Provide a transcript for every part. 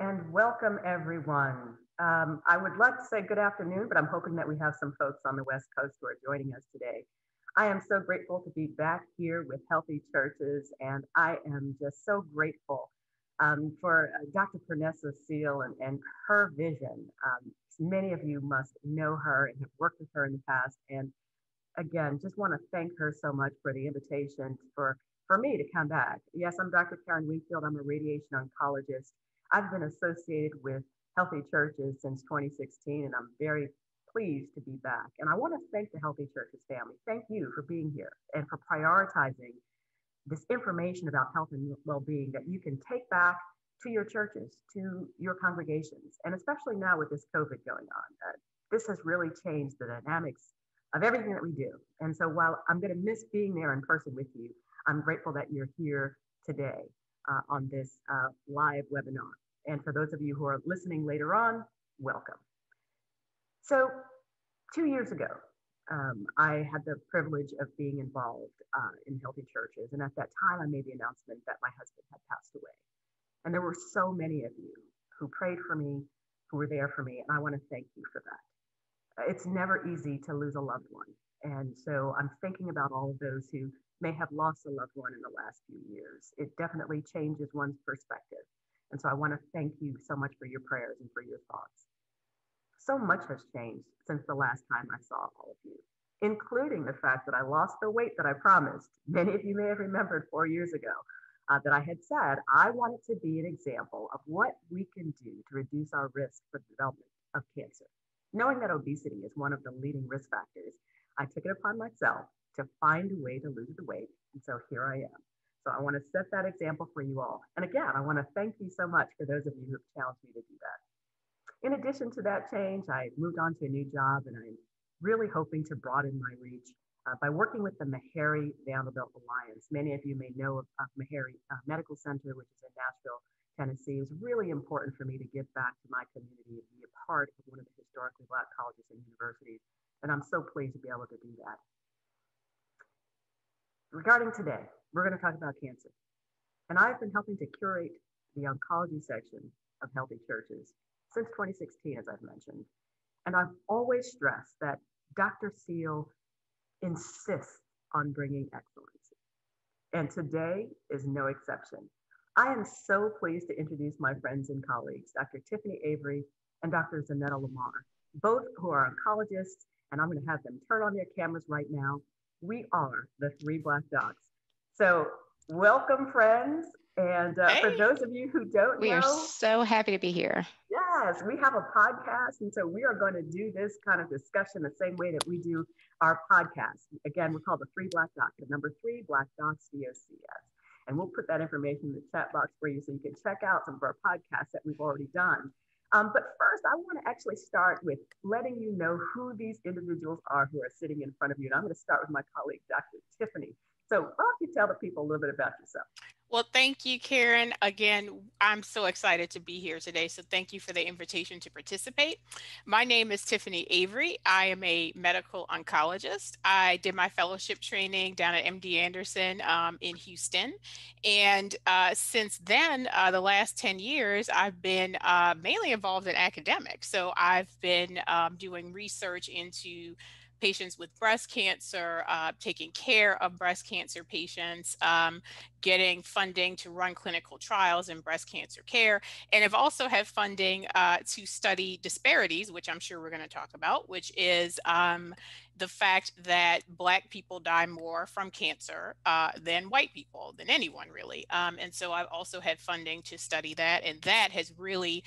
and welcome everyone. Um, I would like to say good afternoon, but I'm hoping that we have some folks on the West Coast who are joining us today. I am so grateful to be back here with Healthy Churches, and I am just so grateful um, for uh, Dr. Pernessa Seele and, and her vision. Um, many of you must know her and have worked with her in the past. And again, just want to thank her so much for the invitation for, for me to come back. Yes, I'm Dr. Karen Winkfield. I'm a radiation oncologist I've been associated with Healthy Churches since 2016, and I'm very pleased to be back. And I want to thank the Healthy Churches family. Thank you for being here and for prioritizing this information about health and well-being that you can take back to your churches, to your congregations, and especially now with this COVID going on. Uh, this has really changed the dynamics of everything that we do. And so while I'm going to miss being there in person with you, I'm grateful that you're here today uh, on this uh, live webinar. And for those of you who are listening later on, welcome. So two years ago, um, I had the privilege of being involved uh, in Healthy Churches. And at that time, I made the announcement that my husband had passed away. And there were so many of you who prayed for me, who were there for me. And I want to thank you for that. It's never easy to lose a loved one. And so I'm thinking about all of those who may have lost a loved one in the last few years. It definitely changes one's perspective. And so I want to thank you so much for your prayers and for your thoughts. So much has changed since the last time I saw all of you, including the fact that I lost the weight that I promised. Many of you may have remembered four years ago uh, that I had said I wanted to be an example of what we can do to reduce our risk for the development of cancer. Knowing that obesity is one of the leading risk factors, I took it upon myself to find a way to lose the weight. And so here I am. So I want to set that example for you all. And again, I want to thank you so much for those of you who have challenged me to do that. In addition to that change, I moved on to a new job and I'm really hoping to broaden my reach uh, by working with the Meharry Vanderbilt Alliance. Many of you may know of, of Meharry uh, Medical Center, which is in Nashville, Tennessee. It was really important for me to give back to my community and be a part of one of the historically Black colleges and universities. And I'm so pleased to be able to do that. Regarding today, we're going to talk about cancer. And I've been helping to curate the oncology section of Healthy Churches since 2016, as I've mentioned. And I've always stressed that Dr. Seele insists on bringing excellence. And today is no exception. I am so pleased to introduce my friends and colleagues, Dr. Tiffany Avery and Dr. Zanetta Lamar, both who are oncologists, and I'm going to have them turn on their cameras right now we are the three black Docs. So welcome friends. And uh, hey. for those of you who don't know, we know, are so happy to be here. Yes, we have a podcast. And so we are going to do this kind of discussion the same way that we do our podcast. Again, we're called the Three Black Docs, the number three Black Docs DOCS. And we'll put that information in the chat box for you so you can check out some of our podcasts that we've already done. Um, but first, I want to actually start with letting you know who these individuals are who are sitting in front of you. And I'm going to start with my colleague, Dr. Tiffany. So why don't you tell the people a little bit about yourself? Well, thank you, Karen. Again, I'm so excited to be here today. So thank you for the invitation to participate. My name is Tiffany Avery. I am a medical oncologist. I did my fellowship training down at MD Anderson um, in Houston. And uh, since then, uh, the last 10 years, I've been uh, mainly involved in academics. So I've been um, doing research into patients with breast cancer, uh, taking care of breast cancer patients, um, getting funding to run clinical trials in breast cancer care, and have also had funding uh, to study disparities, which I'm sure we're going to talk about, which is um, the fact that Black people die more from cancer uh, than white people, than anyone really. Um, and so I've also had funding to study that, and that has really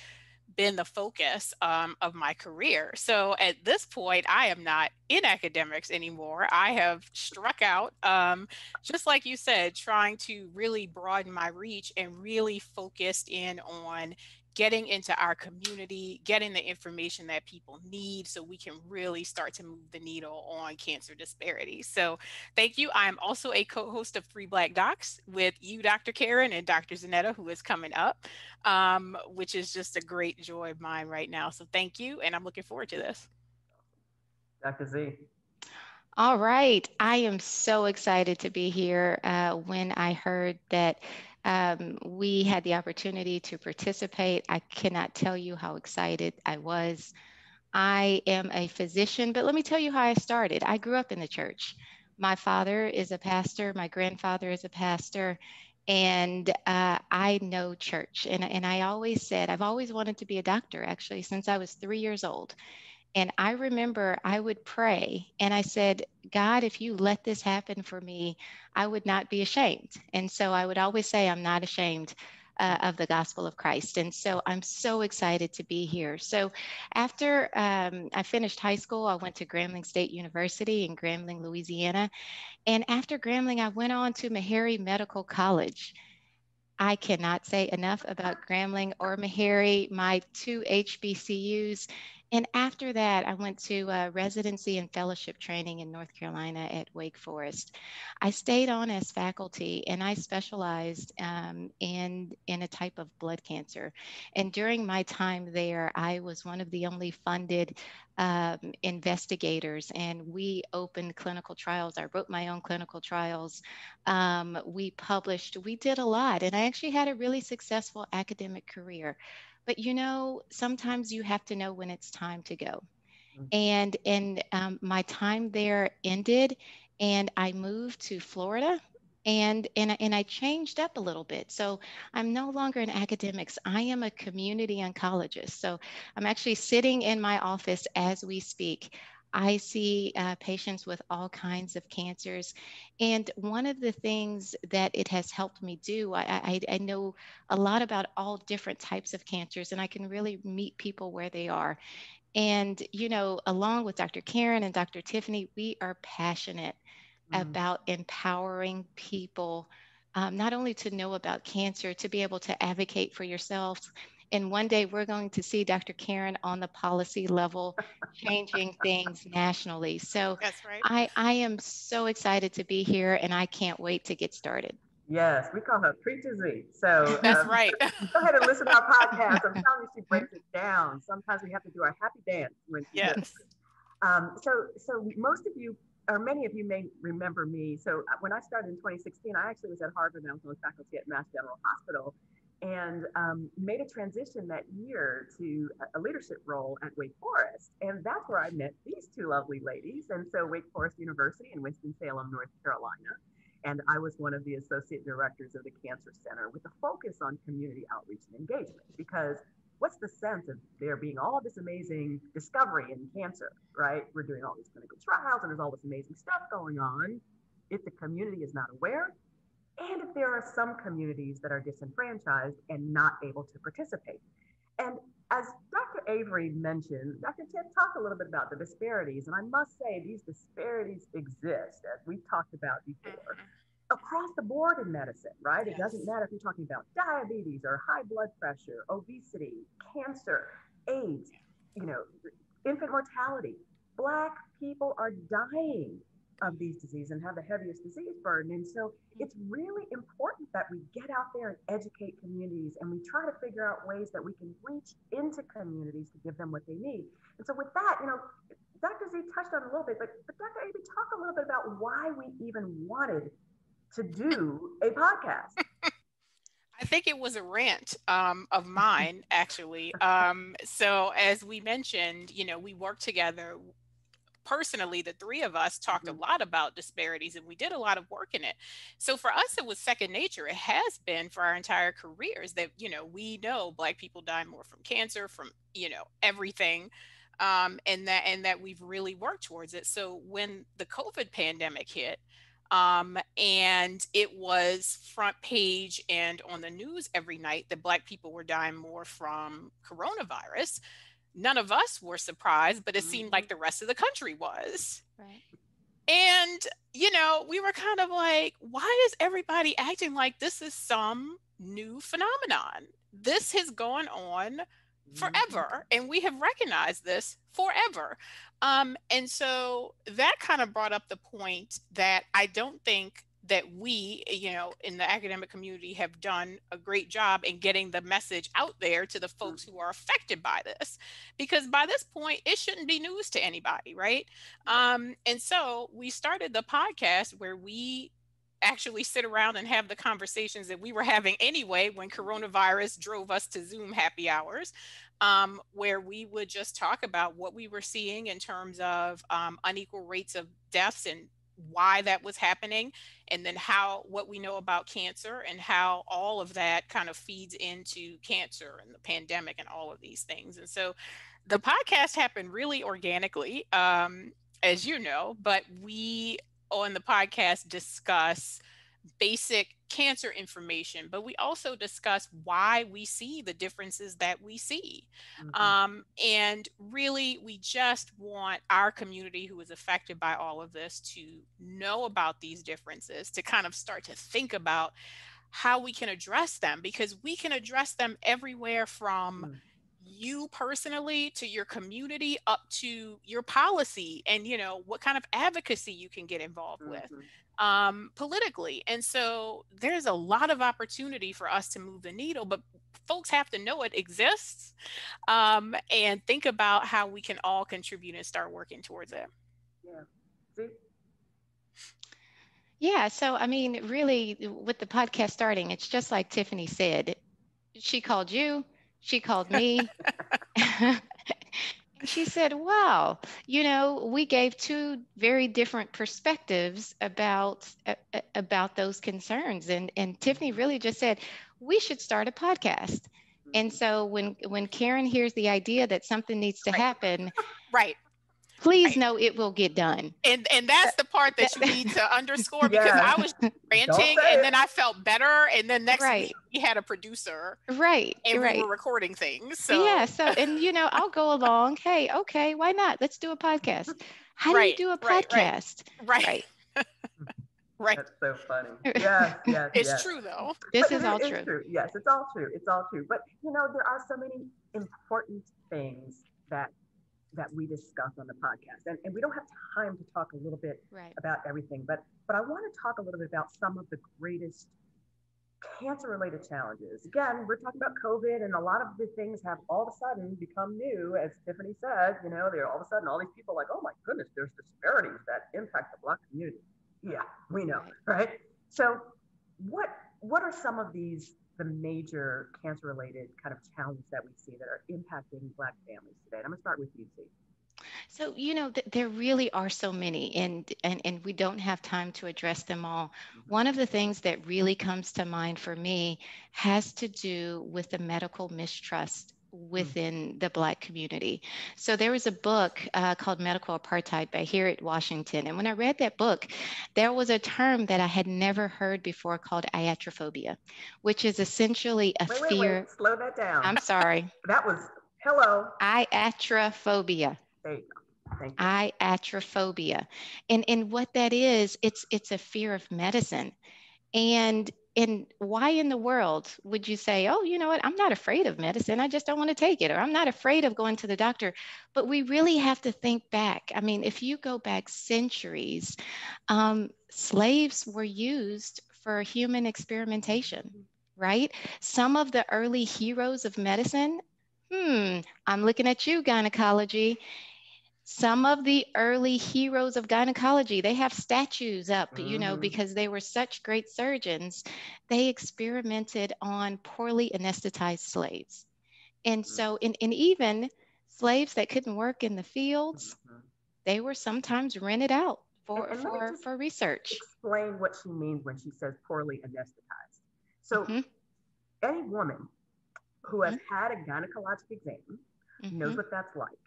been the focus um, of my career. So at this point, I am not in academics anymore. I have struck out, um, just like you said, trying to really broaden my reach and really focused in on getting into our community, getting the information that people need so we can really start to move the needle on cancer disparities. So thank you. I'm also a co-host of Three Black Docs with you, Dr. Karen, and Dr. Zanetta, who is coming up, um, which is just a great joy of mine right now. So thank you, and I'm looking forward to this. Dr. Z. All right. I am so excited to be here. Uh, when I heard that Um, we had the opportunity to participate. I cannot tell you how excited I was. I am a physician, but let me tell you how I started. I grew up in the church. My father is a pastor, my grandfather is a pastor, and uh, I know church. And, and I always said, I've always wanted to be a doctor, actually, since I was three years old. And I remember I would pray and I said, God, if you let this happen for me, I would not be ashamed. And so I would always say, I'm not ashamed uh, of the gospel of Christ. And so I'm so excited to be here. So after um, I finished high school, I went to Grambling State University in Grambling, Louisiana. And after Grambling, I went on to Meharry Medical College. I cannot say enough about Grambling or Meharry, my two HBCUs. And after that, I went to residency and fellowship training in North Carolina at Wake Forest. I stayed on as faculty and I specialized um, in, in a type of blood cancer. And during my time there, I was one of the only funded um, investigators, and we opened clinical trials. I wrote my own clinical trials. Um, we published, we did a lot, and I actually had a really successful academic career. But you know, sometimes you have to know when it's time to go. Mm-hmm. And and um, my time there ended, and I moved to Florida and and and I changed up a little bit. So I'm no longer in academics. I am a community oncologist. So I'm actually sitting in my office as we speak. I see uh, patients with all kinds of cancers. And one of the things that it has helped me do, I, I, I, know a lot about all different types of cancers, and I can really meet people where they are. And, you know, along with Dr. Karen and Dr. Tiffany, we are passionate mm. about empowering people. Um, not only to know about cancer, to be able to advocate for yourselves and one day we're going to see Dr. Karen on the policy level changing things nationally. So right. I, I am so excited to be here and I can't wait to get started. Yes, we call her Preacher Z. So that's um, right. go ahead and listen to our podcast. I'm telling you, she breaks it down. Sometimes we have to do our happy dance when she yes. Um, so, so most of you, or many of you may remember me. So uh, when I started in 2016, I actually was at Harvard and I was on faculty at Mass General Hospital and um, made a transition that year to a leadership role at Wake Forest. And that's where I met these two lovely ladies. And so, Wake Forest University in Winston-Salem, North Carolina. And I was one of the associate directors of the Cancer Center with a focus on community outreach and engagement. Because what's the sense of there being all this amazing discovery in cancer, right? We're doing all these clinical trials and there's all this amazing stuff going on. If the community is not aware, and if there are some communities that are disenfranchised and not able to participate. And as Dr. Avery mentioned, Dr. Tiff talked a little bit about the disparities, and I must say these disparities exist, as we've talked about before, mm-hmm. across the board in medicine, right? Yes. It doesn't matter if you're talking about diabetes or high blood pressure, obesity, cancer, AIDS, you know, infant mortality. Black people are dying of these diseases and have the heaviest disease burden. And so it's really important that we get out there and educate communities and we try to figure out ways that we can reach into communities to give them what they need. And so with that, you know, Dr. Z touched on a little bit, but, but Dr. Avery, talk a little bit about why we even wanted to do a podcast. I think it was a rant um, of mine, actually. Um, so, as we mentioned, you know, we work together personally, the three of us talked mm-hmm. a lot about disparities and we did a lot of work in it. So for us, it was second nature. It has been for our entire careers that, you know, we know Black people die more from cancer, from, you know, everything. Um, and that and that we've really worked towards it. So when the COVID pandemic hit, um, and it was front page and on the news every night that Black people were dying more from coronavirus none of us were surprised, but it mm-hmm. seemed like the rest of the country was. Right. And, you know, we were kind of like, why is everybody acting like this is some new phenomenon? This has gone on mm-hmm. forever, and we have recognized this forever. Um, and so that kind of brought up the point that I don't think that we, you know, in the academic community have done a great job in getting the message out there to the folks who are affected by this. Because by this point, it shouldn't be news to anybody, right? Um, and so we started the podcast where we actually sit around and have the conversations that we were having anyway when coronavirus drove us to Zoom happy hours, um, where we would just talk about what we were seeing in terms of um, unequal rates of deaths and why that was happening and then how what we know about cancer and how all of that kind of feeds into cancer and the pandemic and all of these things. And so the podcast happened really organically um, as you know but we on the podcast discuss basic cancer information, but we also discuss why we see the differences that we see. Mm-hmm. Um, and really, we just want our community who is affected by all of this to know about these differences, to kind of start to think about how we can address them because we can address them everywhere from. You personally to your community up to your policy and you know what kind of advocacy you can get involved mm-hmm. with um, politically and so there's a lot of opportunity for us to move the needle but folks have to know it exists um, and think about how we can all contribute and start working towards it yeah See? yeah so i mean really with the podcast starting it's just like tiffany said she called you she called me. she said, Wow, you know, we gave two very different perspectives about uh, about those concerns. And and Tiffany really just said, we should start a podcast. And mm-hmm. so when when Karen hears the idea that something needs to happen, right please know it will get done. And and that's the part that you need to underscore because yeah. I was ranting and then I felt better. And then next right. week we had a producer. Right. And right. we were recording things. So yeah. So and you know, I'll go along. Hey, okay, why not? Let's do a podcast. How do you do a podcast? Right. right. Right. That's so funny. Yes, yes. it's yes. true though. This but is all true. true. Yes, it's all true. It's all true. But you know, there are so many important things that that we discuss on the podcast. And, and we don't have time to talk a little bit right. about everything, but but I want to talk a little bit about some of the greatest cancer related challenges. Again, we're talking about COVID and a lot of the things have all of a sudden become new, as Tiffany said, you know, they're all of a sudden all these people like, oh my goodness, there's disparities that impact the black community. Yeah, we know, right? right? So what what are some of these the major cancer related kind of challenges that we see that are impacting Black families today? And I'm going to start with you, Steve. So, you know, th- there really are so many, and, and, and we don't have time to address them all. Mm-hmm. One of the things that really comes to mind for me has to do with the medical mistrust. Within the Black community. So there was a book uh, called Medical Apartheid by Harriet Washington. And when I read that book, there was a term that I had never heard before called iatrophobia, which is essentially a wait, fear. Wait, wait. Slow that down. I'm sorry. that was hello. Iatrophobia. There you go. Thank you. Iatrophobia. And, and what that is, it's it's a fear of medicine. And and why in the world would you say, oh, you know what, I'm not afraid of medicine. I just don't want to take it, or I'm not afraid of going to the doctor. But we really have to think back. I mean, if you go back centuries, um, slaves were used for human experimentation, right? Some of the early heroes of medicine, hmm, I'm looking at you, gynecology some of the early heroes of gynecology they have statues up mm-hmm. you know mm-hmm. because they were such great surgeons they experimented on poorly anesthetized slaves and mm-hmm. so and, and even slaves that couldn't work in the fields mm-hmm. they were sometimes rented out for and, and for, for research explain what she means when she says poorly anesthetized so mm-hmm. any woman who has mm-hmm. had a gynecologic exam knows what that's like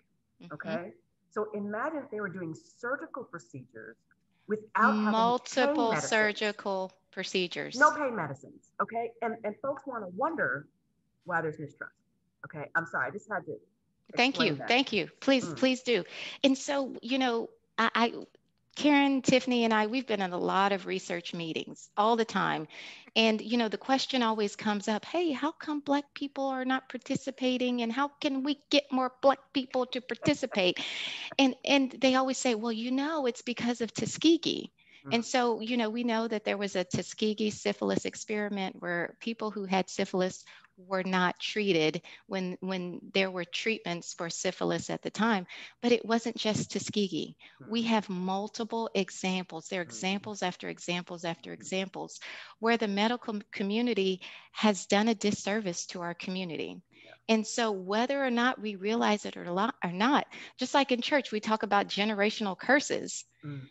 okay so imagine if they were doing surgical procedures without multiple surgical procedures. No pain medicines. Okay. And and folks want to wonder why there's mistrust. Okay. I'm sorry. I just had to. Thank you. That. Thank you. Please, mm. please do. And so, you know, I, I Karen, Tiffany, and I, we've been in a lot of research meetings all the time. And, you know, the question always comes up hey, how come Black people are not participating? And how can we get more Black people to participate? and, and they always say, well, you know, it's because of Tuskegee. Mm-hmm. And so, you know, we know that there was a Tuskegee syphilis experiment where people who had syphilis were not treated when when there were treatments for syphilis at the time but it wasn't just tuskegee we mm-hmm. have multiple examples there are mm-hmm. examples after examples after examples where the medical community has done a disservice to our community and so, whether or not we realize it or not, just like in church, we talk about generational curses. Mm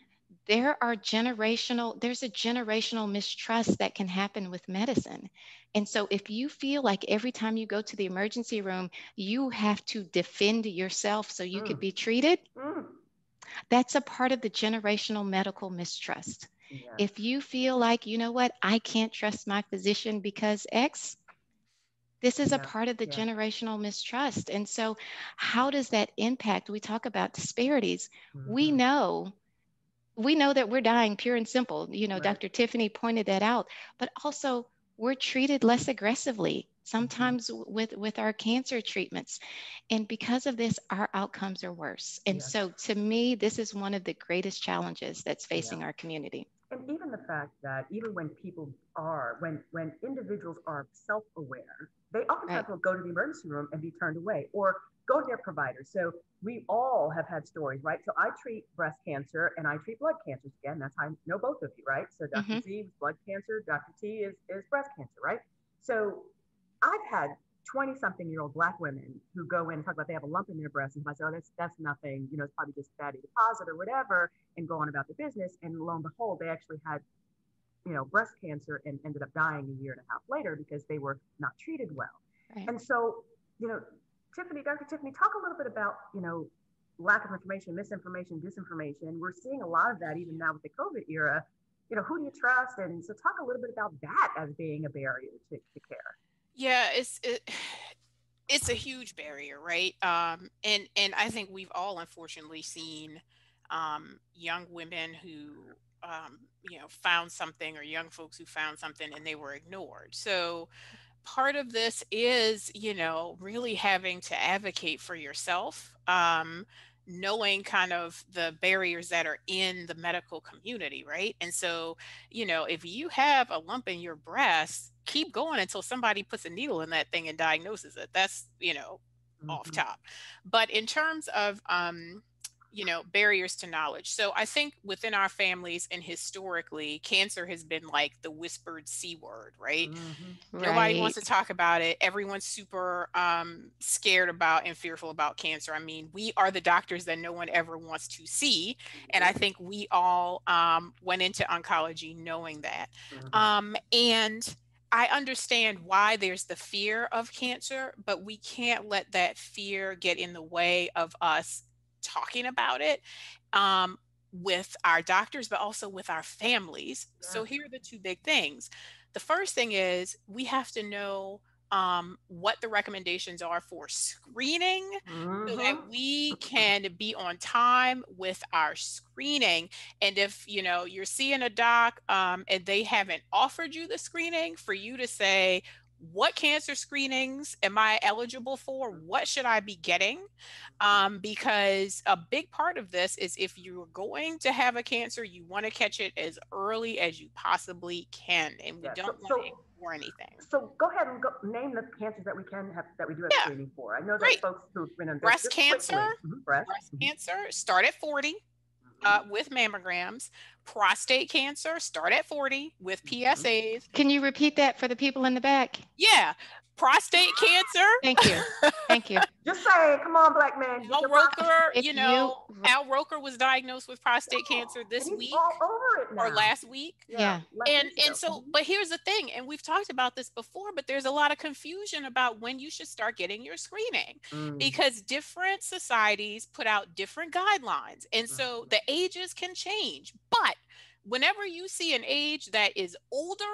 there are generational there's a generational mistrust that can happen with medicine and so if you feel like every time you go to the emergency room you have to defend yourself so you mm. could be treated mm. that's a part of the generational medical mistrust yeah. if you feel like you know what i can't trust my physician because x this is yeah. a part of the yeah. generational mistrust and so how does that impact we talk about disparities mm-hmm. we know we know that we're dying pure and simple. You know, right. Dr. Tiffany pointed that out, but also we're treated less aggressively sometimes mm-hmm. with with our cancer treatments and because of this our outcomes are worse and yes. so to me this is one of the greatest challenges that's facing yeah. our community and even the fact that even when people are when when individuals are self-aware they oftentimes right. will go to the emergency room and be turned away or go to their provider. So we all have had stories, right? So I treat breast cancer and I treat blood cancers again. That's how I know both of you, right? So doctor mm-hmm. Z is blood cancer, Dr. T is, is breast cancer, right? So I've had 20 something year old black women who go in and talk about they have a lump in their breast and I say, oh, that's, that's nothing, you know, it's probably just fatty deposit or whatever, and go on about their business. And lo and behold, they actually had, you know, breast cancer and ended up dying a year and a half later because they were not treated well. Right. And so, you know, Tiffany, Dr. Tiffany, talk a little bit about, you know, lack of information, misinformation, disinformation. We're seeing a lot of that even now with the COVID era. You know, who do you trust? And so talk a little bit about that as being a barrier to, to care. Yeah, it's it, it's a huge barrier, right? Um, and and I think we've all unfortunately seen um, young women who um, you know found something or young folks who found something and they were ignored. So part of this is, you know, really having to advocate for yourself, um, knowing kind of the barriers that are in the medical community, right? And so, you know, if you have a lump in your breast, keep going until somebody puts a needle in that thing and diagnoses it. That's, you know, mm-hmm. off top. But in terms of, um, you know barriers to knowledge so i think within our families and historically cancer has been like the whispered c word right, mm-hmm. right. nobody wants to talk about it everyone's super um, scared about and fearful about cancer i mean we are the doctors that no one ever wants to see and i think we all um, went into oncology knowing that mm-hmm. um, and I understand why there's the fear of cancer, but we can't let that fear get in the way of us talking about it um, with our doctors, but also with our families. Yeah. So here are the two big things. The first thing is we have to know um, what the recommendations are for screening mm-hmm. so that mm-hmm. we can be on time with our screening and if you know you're seeing a doc um, and they haven't offered you the screening for you to say what cancer screenings am I eligible for? What should I be getting? Um, because a big part of this is if you're going to have a cancer, you want to catch it as early as you possibly can, and we yeah, don't so, want to ignore anything. So go ahead and go, name the cancers that we can have that we do have yeah. screening for. I know that folks who've been on breast cancer. Mm-hmm. Breast, breast mm-hmm. cancer start at 40 uh, with mammograms. Prostate cancer, start at 40 with mm-hmm. PSAs. Can you repeat that for the people in the back? Yeah prostate cancer. Thank you. Thank you. Just saying, come on, black man. Al Roker, you know, you... Al Roker was diagnosed with prostate yeah. cancer this week or last week. Yeah. yeah. And and so, but here's the thing, and we've talked about this before, but there's a lot of confusion about when you should start getting your screening mm. because different societies put out different guidelines. And so mm. the ages can change. But whenever you see an age that is older,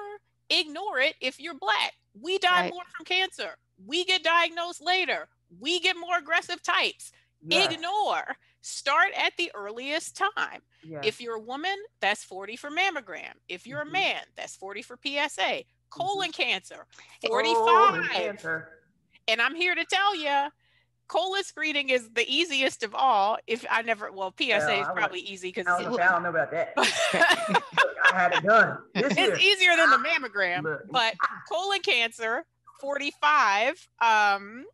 ignore it if you're black we die right. more from cancer. We get diagnosed later. We get more aggressive types. Yes. Ignore. Start at the earliest time. Yes. If you're a woman, that's 40 for mammogram. If you're mm-hmm. a man, that's 40 for PSA. Colon mm-hmm. cancer, 45. cancer. And I'm here to tell you, colon screening is the easiest of all. If I never, well, PSA yeah, is probably would, easy because I, I, don't know about that. I had it done. it's year. easier than the mammogram, but colon cancer, 45. Um,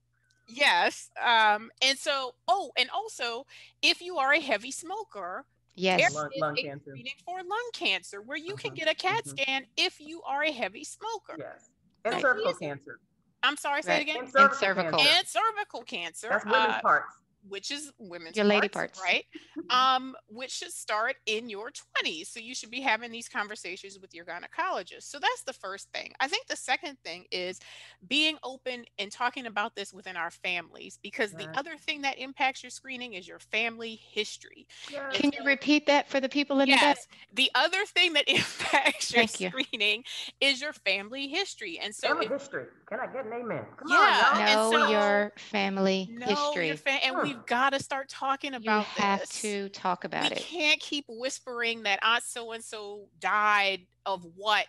yes. Um, and so, oh, and also, if you are a heavy smoker, Yes. Lung, lung cancer. screening for lung cancer where you can Mhm, get a CAT mhm. scan if you are a heavy smoker. Yes. And Right. cervical Easy. cancer. I'm sorry, say Right. it again. And cervical, cervical. cancer. And cervical cancer. That's women's uh, parts. Which is women's Your lady parts. right? Um, which should start in your 20s. So you should be having these conversations with your gynecologist. So that's the first thing. I think the second thing is being open and talking about this within our families because the other thing that impacts your screening is your family history. Yes. Can you repeat that for the people in the back? Yes. The other thing that impacts your Thank you. screening is your family history. And so Family if history. Can I get an amen? Come Yeah, on, y'all. Know so- your family know history. your fa- and Huh. We've uh-huh. got to start talking about you have this. to talk about we it. can't keep whispering that ah, aunt so and so died of what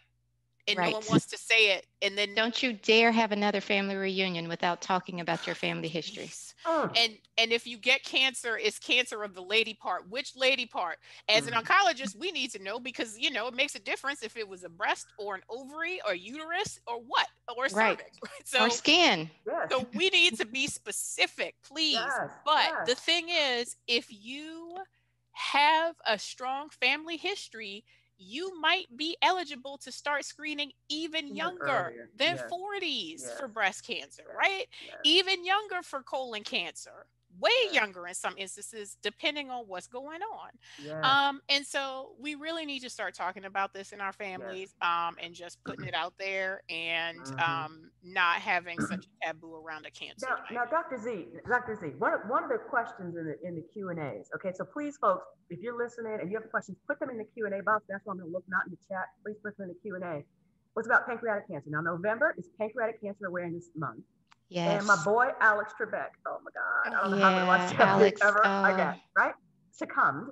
and no one wants to say it and then Don't you dare have another family reunion without talking about your family history. Please. Mm. and and if you get cancer it's cancer of the lady part which lady part as an Mhm. oncologist we need to know because you know it makes a difference if it was a breast or an ovary or uterus or what or Right. cervix so or skin. So we need to be specific please yes. But the thing is, if you have a strong family history, you might be eligible to start screening even younger earlier, than yes, 40s for breast cancer, yes, right? yes. Even younger for colon cancer. Way Yeah. younger in some instances, depending on what's going on. yes. Um, and so we really need to start talking about this in our families, um, and just putting it out there and Mhm. um, not having such a taboo around a cancer. Now, now, Dr. Z, Dr. Z, one of, one of the questions in the in the Q and A's. Okay, so please, folks, if you're listening and you have questions, put them in the Q and A box. That's why I'm going to look not in the chat. Please put them in the Q and A. Was about pancreatic cancer. Now, November is Pancreatic Cancer Awareness Month, Yes. and my boy Alex Trebek. Oh my God, I don't know how many Yeah, watched Alex, ever I uh, got right succumbed,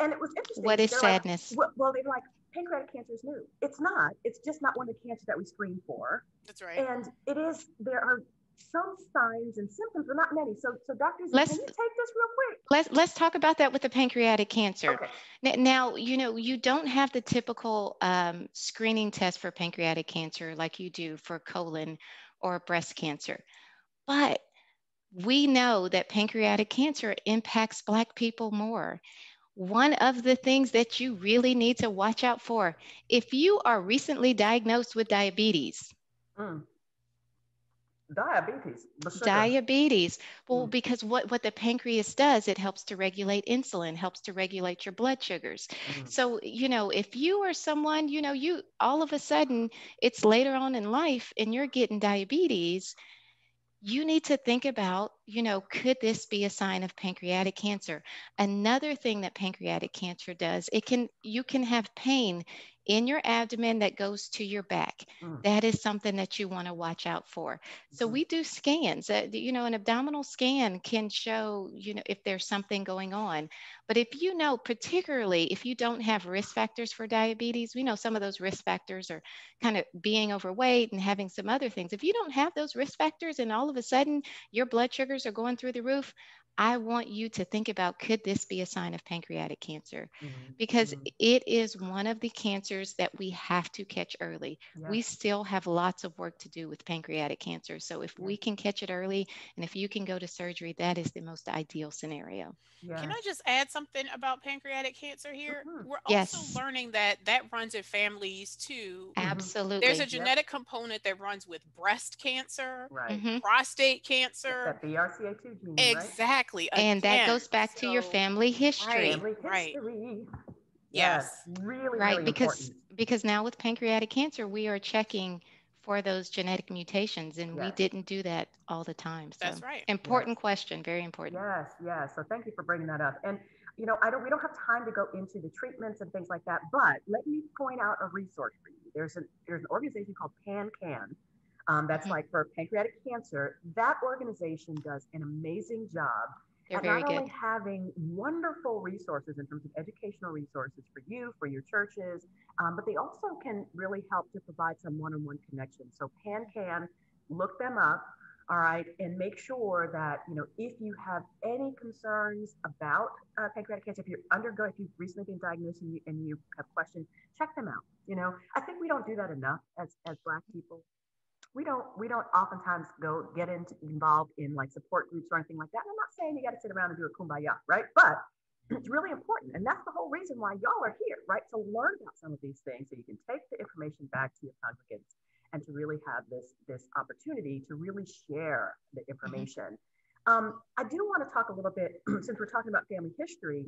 and it was interesting. what is They're like, sadness? well, well, they're like pancreatic cancer is new. It's not. It's just not one of the cancers that we screen for. That's right. And it is, there are some signs and symptoms, but not many. So, so doctors, Let's- can you take this real quick? Let's let's talk about that with the pancreatic cancer. Okay. N- Now, you know, you don't have the typical um, screening test for pancreatic cancer like you do for colon or breast cancer. But we know that pancreatic cancer impacts Black people more. One of the things that you really need to watch out for if you are recently diagnosed with diabetes, Mm. Diabetes. diabetes well Mm. because what what the pancreas does it helps to regulate insulin helps to regulate your blood sugars Mhm. so you know if you are someone you know you all of a sudden it's later on in life and you're getting diabetes you need to think about you know could this be a sign of pancreatic cancer another thing that pancreatic cancer does it can you can have pain in your abdomen that goes to your back Mm. that is something that you want to watch out for so Mhm. we do scans. Uh, you know, an abdominal scan can show, you know, if there's something going on. But if you know, particularly if you don't have risk factors for diabetes, we know some of those risk factors are kind of being overweight and having some other things. If you don't have those risk factors and all of a sudden your blood sugars are going through the roof, I want you to think about could this be a sign of pancreatic cancer? Mhm. Because Mhm. it is one of the cancers that we have to catch early Yeah. we still have lots of work to do with pancreatic cancer. So if Yeah. we can catch it early and if you can go to surgery, that is the most ideal scenario. yeah. Can I just add something about pancreatic cancer here? Mhm. We're Yes. also learning that that runs in families too. Mhm. Absolutely. There's a Yep. genetic component that runs with breast cancer, right. Mhm. prostate cancer. that BRCA2 gene, right? Exactly. And that goes back to your family history. Family Right. history. Yes. Really, Right, really because important. because now with pancreatic cancer, we are checking for those genetic mutations and we didn't do that all the time. So That's right. important question, very important. Yes, yes. So thank you for bringing that up. And you know, I don't. We don't have time to go into the treatments and things like that. But let me point out a resource for you. There's an there's an organization called PanCan. Um, that's Mhm. like for pancreatic cancer. That organization does an amazing job They're very not good. only having wonderful resources in terms of educational resources for you, for your churches, um, but they also can really help to provide some one-on-one connection. So PanCan, look them up, all right, and make sure that you know if you have any concerns about uh, pancreatic cancer, if you're undergo, if you've recently been diagnosed and you, and you have questions, check them out. You know, I think we don't do that enough as as Black people. We don't we don't oftentimes go get into involved in like support groups or anything like that. And I'm not saying you got to sit around and do a kumbaya, right? But it's really important, and that's the whole reason why y'all are here, right? To learn about some of these things, so you can take the information back to your congregants and to really have this this opportunity to really share the mm-hmm. information. Um, I do want to talk a little bit since we're talking about family history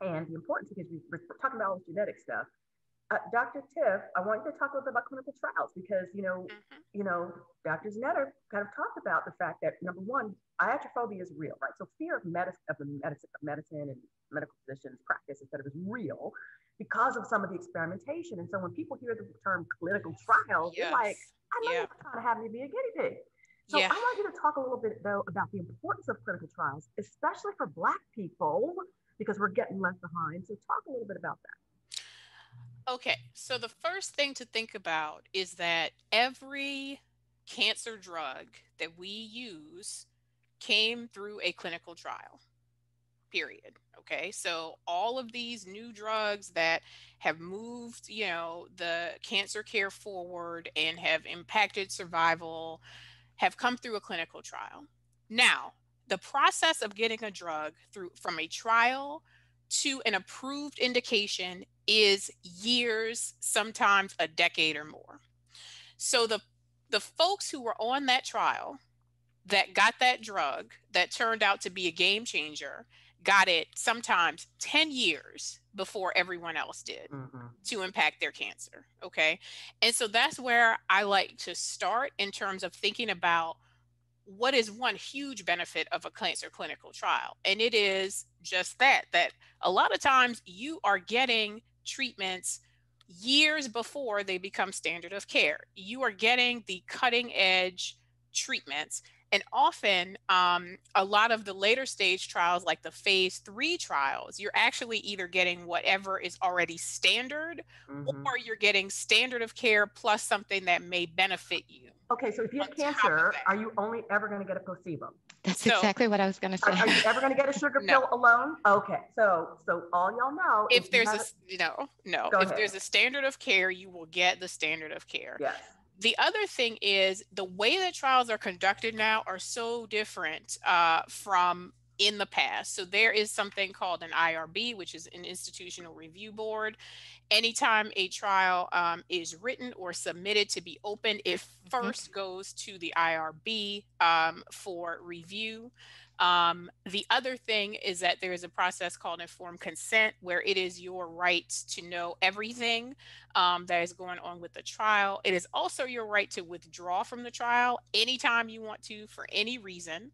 and the importance because we're talking about all this genetic stuff. Uh, Dr. Tiff, I want you to talk a little bit about clinical trials because you know, mm-hmm. you know, Dr. Zanetta kind of talked about the fact that number one, iatrophobia is real, right? So fear of medicine, of the medicine, of medicine and medical physicians practice, et cetera, is real because of some of the experimentation. And so when people hear the term clinical trials, yes. they're like, I know yeah. you're trying to have me be a guinea pig. So yeah. I want you to talk a little bit though about the importance of clinical trials, especially for Black people, because we're getting left behind. So talk a little bit about that. Okay, so the first thing to think about is that every cancer drug that we use came through a clinical trial, period. Okay, so all of these new drugs that have moved, you know, the cancer care forward and have impacted survival have come through a clinical trial. Now, the process of getting a drug through from a trial to an approved indication is years, sometimes a decade or more. So the the folks who were on that trial that got that drug that turned out to be a game changer got it sometimes 10 years before everyone else did mm-hmm. to impact their cancer okay and so that's where i like to start in terms of thinking about what is one huge benefit of a cancer clinical trial and it is just that that a lot of times you are getting treatments years before they become standard of care. You are getting the cutting edge treatments. And often, um, a lot of the later stage trials, like the phase three trials, you're actually either getting whatever is already standard mm-hmm. or you're getting standard of care plus something that may benefit you. Okay, so if you have cancer, are you only ever going to get a placebo? That's so, exactly what I was going to say. Are, are, you ever going to get a sugar no. pill alone? Okay, so so all y'all know. If, if there's a you no no if ahead. there's a standard of care, you will get the standard of care. Yes. The other thing is the way that trials are conducted now are so different uh, from in the past. So there is something called an IRB, which is an institutional review board. Anytime a trial um, is written or submitted to be open, it mm-hmm. first goes to the IRB um, for review. Um, the other thing is that there is a process called informed consent where it is your right to know everything um, that is going on with the trial. It is also your right to withdraw from the trial anytime you want to for any reason.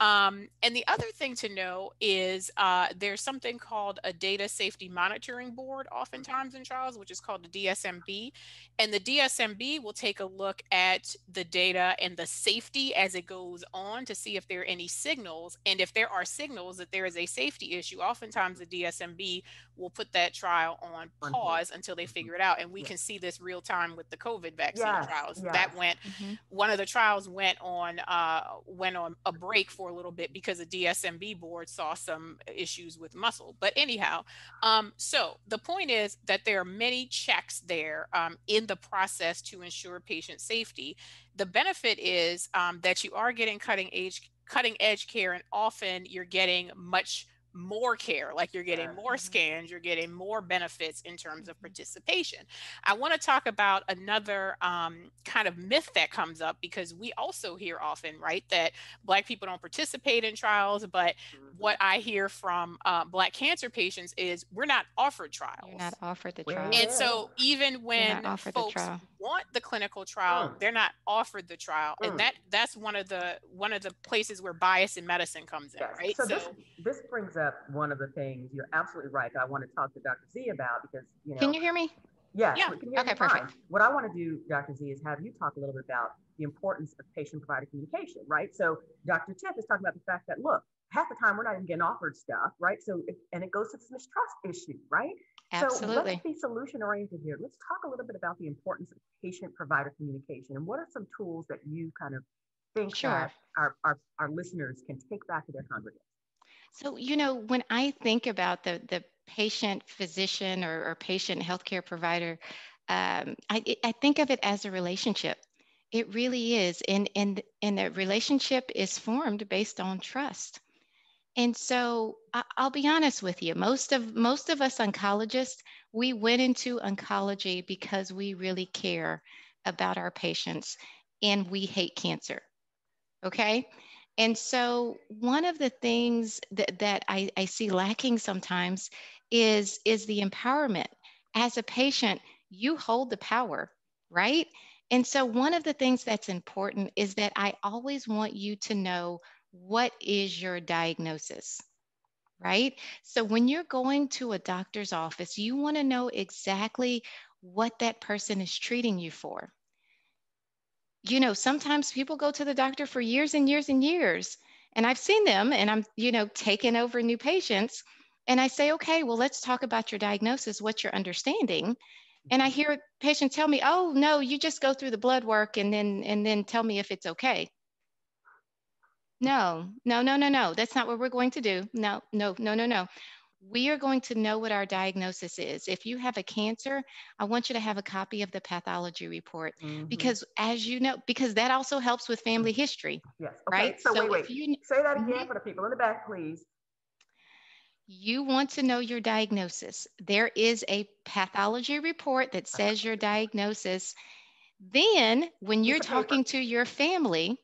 Um, and the other thing to know is uh, there's something called a data safety monitoring board, oftentimes in trials, which is called the DSMB. And the DSMB will take a look at the data and the safety as it goes on to see if there are any signals. And if there are signals that there is a safety issue, oftentimes the DSMB will put that trial on pause until they figure it out. And we can see this real time with the COVID vaccine yes, trials. Yes. That went, mm-hmm. one of the trials went on uh, went on a break for a little bit because the DSMB board saw some issues with muscle. But anyhow, um, so the point is that there are many checks there um, in the process to ensure patient safety. The benefit is um, that you are getting cutting edge cutting edge care and often you're getting much more care like you're getting more mm-hmm. scans you're getting more benefits in terms of mm-hmm. participation i want to talk about another um, kind of myth that comes up because we also hear often right that black people don't participate in trials but mm-hmm. what i hear from uh, black cancer patients is we're not offered trials you're not offered the trial and so even when folks the want the clinical trial mm. they're not offered the trial mm. and that that's one of the one of the places where bias in medicine comes in right so, so this, this brings up one of the things you're absolutely right that I want to talk to Dr. Z about because you know. Can you hear me? Yes. Yeah. okay. Perfect. What I want to do, Dr. Z, is have you talk a little bit about the importance of patient-provider communication, right? So Dr. Tiff is talking about the fact that look, half the time we're not even getting offered stuff, right? So it, and it goes to this mistrust issue, right? Absolutely. So let's be solution oriented here. Let's talk a little bit about the importance of patient-provider communication and what are some tools that you kind of think sure. that our, our, our listeners can take back to their congregants. So, you know, when I think about the, the patient physician or, or patient healthcare provider, um, I, I think of it as a relationship. It really is. And and and the relationship is formed based on trust. And so I, will be honest with you, most of most of us oncologists, we went into oncology because we really care about our patients and we hate cancer. Okay. And so one of the things that, that I, I see lacking sometimes is, is the empowerment. As a patient, you hold the power, right? And so, one of the things that's important is that I always want you to know what is your diagnosis, right? So, when you're going to a doctor's office, you want to know exactly what that person is treating you for. You know, sometimes people go to the doctor for years and years and years. And I've seen them and I'm, you know, taking over new patients. And I say, okay, well, let's talk about your diagnosis, what's your understanding? and i mm-hmm. hear a patient tell me oh no you just go through the blood work and then and then tell me if it's okay no no no no no that's not what we're going to do no no no no no we are going to know what our diagnosis is. If you have a cancer, I want you to have a copy of the pathology report mm-hmm. because, as you know, because that also helps with family history. Yes. Okay. Right. So, so wait, wait. You, Say that again mm-hmm. for the people in the back, please you want to know your diagnosis. There is a pathology report that says your diagnosis. Then, when you're talking to your family,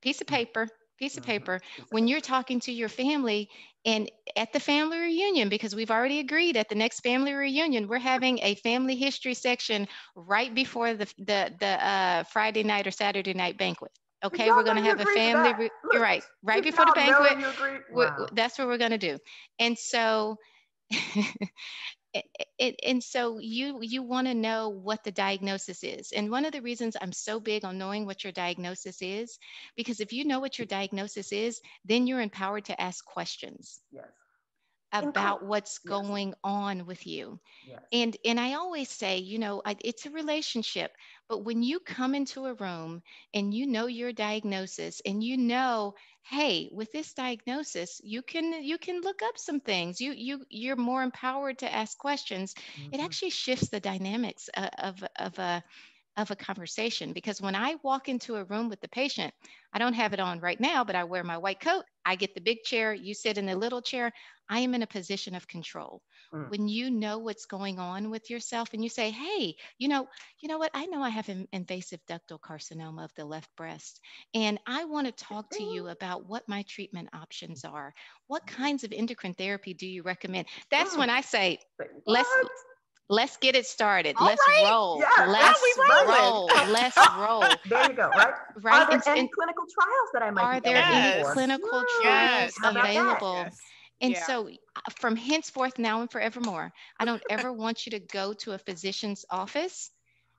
piece of mm-hmm. paper, piece of mm-hmm. paper, when you're talking to your family and at the family reunion, because we've already agreed at the next family reunion, we're having a family history section right before the, the, the uh, Friday night or Saturday night banquet. Okay, we're going to have a family. Re- Look, you're right. Right before the banquet. Wow. That's what we're going to do. And so, it, it, and so you you want to know what the diagnosis is. And one of the reasons I'm so big on knowing what your diagnosis is, because if you know what your diagnosis is, then you're empowered to ask questions. Yes about what's going yes. on with you yes. and and i always say you know I, it's a relationship but when you come into a room and you know your diagnosis and you know hey with this diagnosis you can you can look up some things you you you're more empowered to ask questions mm-hmm. it actually shifts the dynamics of of, of a of a conversation because when I walk into a room with the patient, I don't have it on right now, but I wear my white coat. I get the big chair, you sit in the little chair. I am in a position of control. Mm. When you know what's going on with yourself and you say, "Hey, you know, you know what? I know I have an invasive ductal carcinoma of the left breast, and I want to talk to you about what my treatment options are. What kinds of endocrine therapy do you recommend?" That's mm. when I say, "Let's Let's get it started. All Let's right. roll. Yeah, Let's roll. Let's roll. There you go. Right. Right. Are there and, any and clinical trials that I might? Are there any clinical trials available? Yes. And yeah. so, uh, from henceforth, now and forevermore, I don't ever want you to go to a physician's office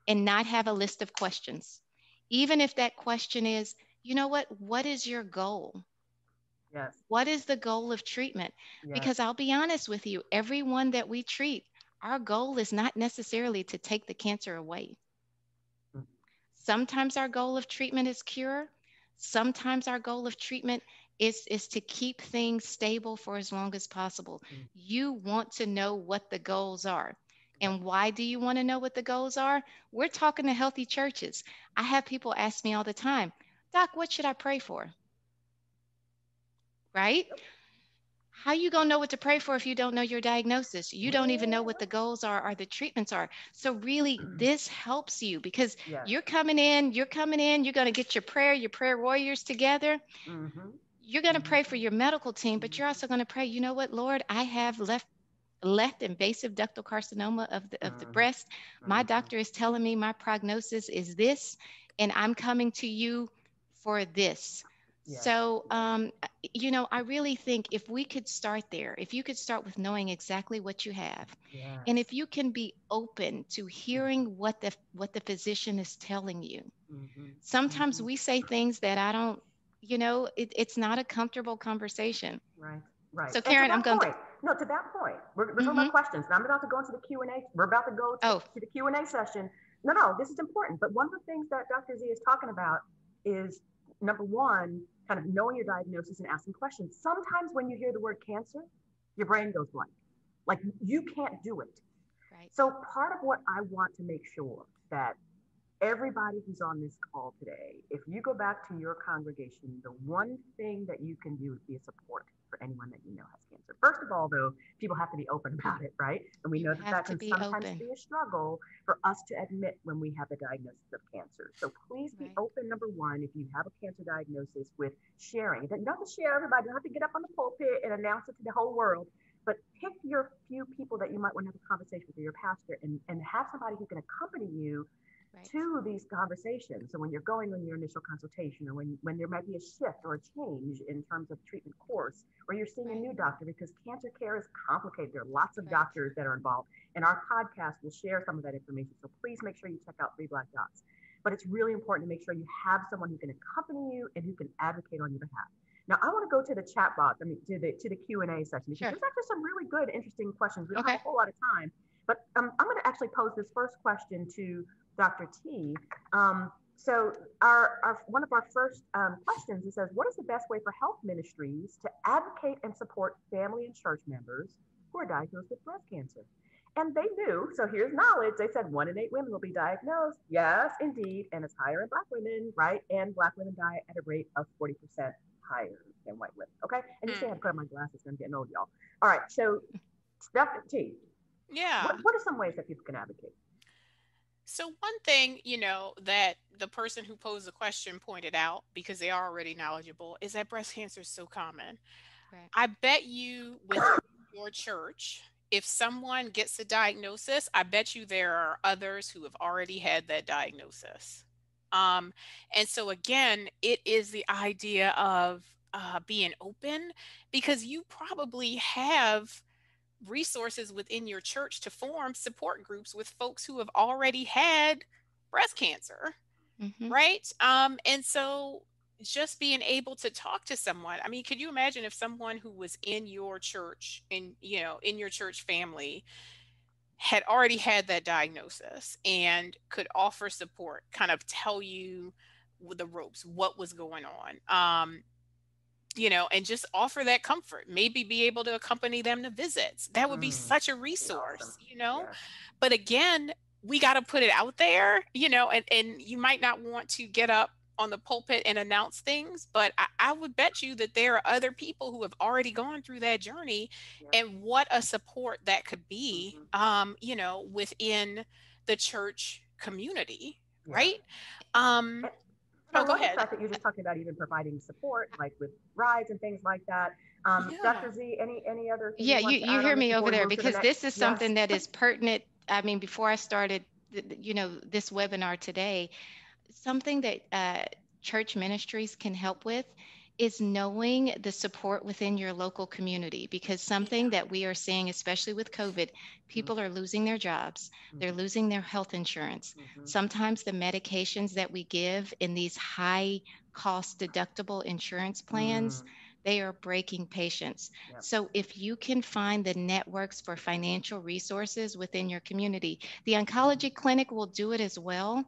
and not have a list of questions. Even if that question is, you know what? What is your goal? Yes. What is the goal of treatment? Yes. Because I'll be honest with you, everyone that we treat our goal is not necessarily to take the cancer away. Hmm. Sometimes our goal of treatment is cure. Sometimes our goal of treatment is, is to keep things stable for as long as possible. Mm. You want to know what the goals are. And why do you want to know what the goals are? We're talking to healthy churches. I have people ask me all the time, Doc, what should I pray for? Right? How you going to know what to pray for if you don't know your diagnosis you don't even know what the goals are or the treatments are so really mm-hmm. this helps you because yes. you're coming in you're coming in you're going to get your prayer your prayer warriors together mm-hmm. you're going to mm-hmm. pray for your medical team but you're also going to pray you know what lord i have left left invasive ductal carcinoma of the of the mm-hmm. breast my mm-hmm. doctor is telling me my prognosis is this and i'm coming to you for this so, um, you know, I really think if we could start there, if you could start with knowing exactly what you have, yes. and if you can be open to hearing what the what the physician is telling you. Mm-hmm. Sometimes mm-hmm. we say things that I don't, you know, it, it's not a comfortable conversation. Right. Right. So, Karen, I'm going to. No, to that point, we're, we're talking mm-hmm. about questions. Now I'm about to go into the Q and A. We're about to go to, oh. to the Q and A session. No, no, this is important. But one of the things that Dr. Z is talking about is number one, kind of knowing your diagnosis and asking questions. Sometimes when you hear the word cancer, your brain goes blank. Like you can't do it. Right. So part of what I want to make sure that everybody who's on this call today, if you go back to your congregation, the one thing that you can do is be a support for anyone that you know has cancer. First of all, though, people have to be open about it, right? And we You know that that can be sometimes open. be a struggle for us to admit when we have a diagnosis of cancer. So please be Right. open, number one, if you have a cancer diagnosis, with sharing. Don't have to share everybody, don't have to get up on the pulpit and announce it to the whole world. But pick your few people that you might want to have a conversation with, or your pastor, and, and have somebody who can accompany you Right. to these conversations. So when you're going on your initial consultation, or when, when there might be a shift or a change in terms of treatment course, or you're seeing a new doctor, because cancer care is complicated. There are lots of Right. doctors that are involved, and our podcast will share some of that information. So please make sure you check out Three Black Docs. But it's really important to make sure you have someone who can accompany you and who can advocate on your behalf. Now I want to go to the chat box. I mean, to the to the Q and A section because Sure. there's actually some really good, interesting questions. We don't Okay. have a whole lot of time, but um, I'm going to actually pose this first question to Dr. T. Um, so our, our one of our first um, questions it says, what is the best way for health ministries to advocate and support family and church members who are diagnosed with breast cancer? And they knew, so here's knowledge. They said one in eight women will be diagnosed. Yes, indeed. And it's higher in black women, right? And black women die at a rate of 40% higher than white women. Okay. And you say I have to put on my glasses, I'm getting old, y'all. All right. So Dr. T, Yeah. what, what are some ways that people can advocate? So one thing, you know, that the person who posed the question pointed out because they are already knowledgeable is that breast cancer is so common. Right. I bet you with your church, if someone gets a diagnosis, I bet you there are others who have already had that diagnosis. Um, and so again, it is the idea of uh, being open because you probably have resources within your church to form support groups with folks who have already had breast cancer Mhm. right um and so just being able to talk to someone i mean could you imagine if someone who was in your church in you know in your church family had already had that diagnosis and could offer support kind of tell you with the ropes what was going on um you know and just offer that comfort maybe be able to accompany them to visits that would be Mm, such a resource awesome. you know Yeah. but again we got to put it out there you know and, and you might not want to get up on the pulpit and announce things but I, I would bet you that there are other people who have already gone through that journey Yeah. and what a support that could be Mhm. um you know within the church community Yeah. right um Oh, go love the ahead. fact that you're just talking about even providing support, like with rides and things like that. Um, Yeah. Dr. Z, any any other? thing Yeah, want you, you hear me over there move to the because next? this is something Yes. that is pertinent. I mean, before I started, th- th- you know, this webinar today, something that uh, church ministries can help with is knowing the support within your local community because something that we are seeing, especially with COVID, people are losing their jobs, they're Mhm, losing their health insurance. mhm. Sometimes the medications that we give in these high cost deductible insurance plans Mm, they are breaking patients. Yep. So if you can find the networks for financial resources within your community, the oncology clinic will do it as well.